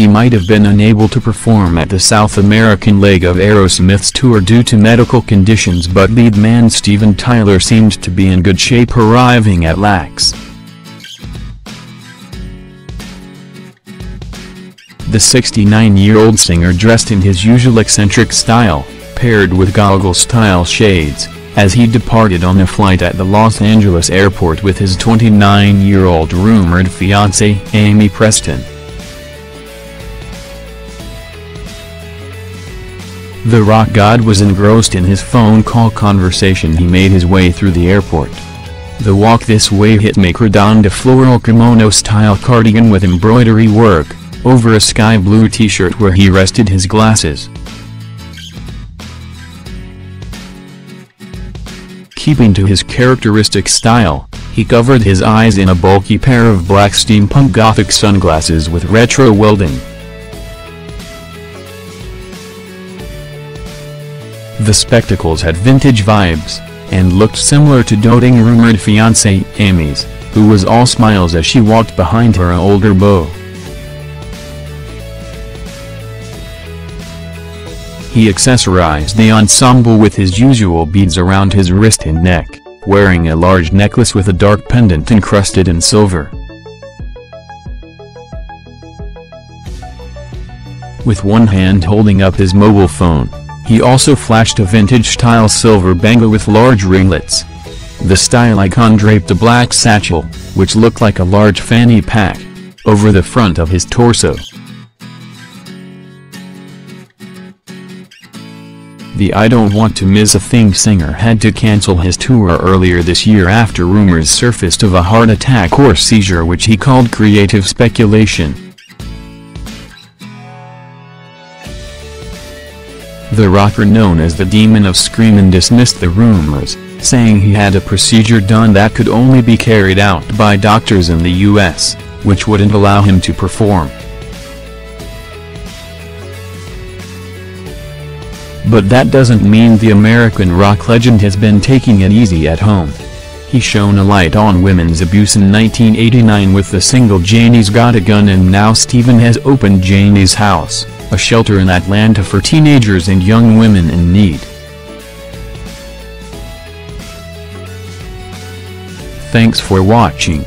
He might have been unable to perform at the South American leg of Aerosmith's tour due to medical conditions but lead man Steven Tyler seemed to be in good shape arriving at LAX. The 69-year-old singer dressed in his usual eccentric style, paired with goggle-style shades, as he departed on a flight at the Los Angeles airport with his 29-year-old rumored fiancée Aimee Preston. The rock god was engrossed in his phone call conversation he made his way through the airport. The Walk This Way hitmaker donned a floral kimono-style cardigan with embroidery work, over a sky blue t-shirt where he rested his glasses. Keeping to his characteristic style, he covered his eyes in a bulky pair of black steampunk gothic sunglasses with retro welding. The spectacles had vintage vibes, and looked similar to doting rumored fiancée Aimee's, who was all smiles as she walked behind her older beau. He accessorized the ensemble with his usual beads around his wrist and neck, wearing a large necklace with a dark pendant encrusted in silver. With one hand holding up his mobile phone, he also flashed a vintage-style silver bangle with large ringlets. The style icon draped a black satchel, which looked like a large fanny pack, over the front of his torso. The I Don't Want to Miss a Thing singer had to cancel his tour earlier this year after rumors surfaced of a heart attack or seizure which he called creative speculation. The rocker known as the Demon of Screamin' dismissed the rumors, saying he had a procedure done that could only be carried out by doctors in the US, which wouldn't allow him to perform. But that doesn't mean the American rock legend has been taking it easy at home. He shone a light on women's abuse in 1989 with the single Janie's Got a Gun and now Steven has opened Janie's House a shelter in Atlanta for teenagers and young women in need. Thanks for watching.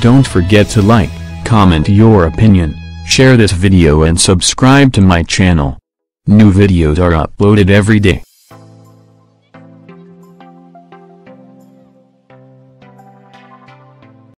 Don't forget to like, comment your opinion, share this video and subscribe to my channel. New videos are uploaded every day.